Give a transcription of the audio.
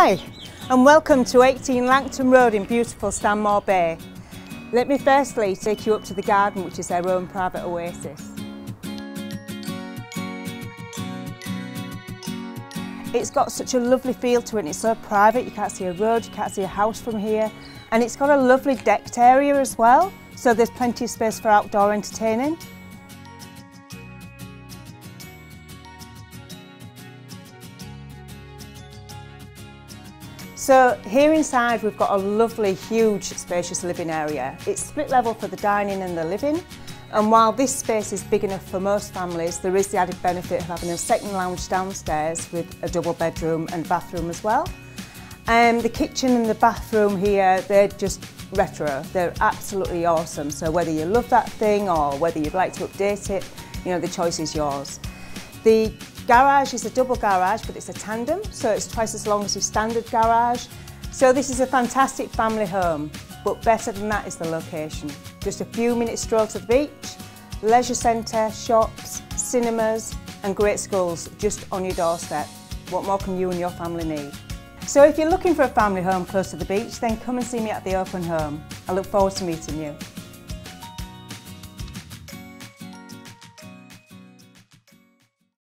Hi and welcome to 18 Langton Road in beautiful Stanmore Bay. Let me firstly take you up to the garden which is their own private oasis. It's got such a lovely feel to it it's so private, you can't see a road, you can't see a house from here and it's got a lovely decked area as well so there's plenty of space for outdoor entertaining. So here inside we've got a lovely, huge, spacious living area. It's split level for the dining and the living. And while this space is big enough for most families, there is the added benefit of having a second lounge downstairs with a double bedroom and bathroom as well. Um, the kitchen and the bathroom here, they're just retro. They're absolutely awesome. So whether you love that thing or whether you'd like to update it, you know, the choice is yours. The garage is a double garage, but it's a tandem, so it's twice as long as your standard garage. So this is a fantastic family home, but better than that is the location. Just a few minutes stroll to the beach, leisure centre, shops, cinemas and great schools just on your doorstep. What more can you and your family need? So if you're looking for a family home close to the beach, then come and see me at the open home. I look forward to meeting you.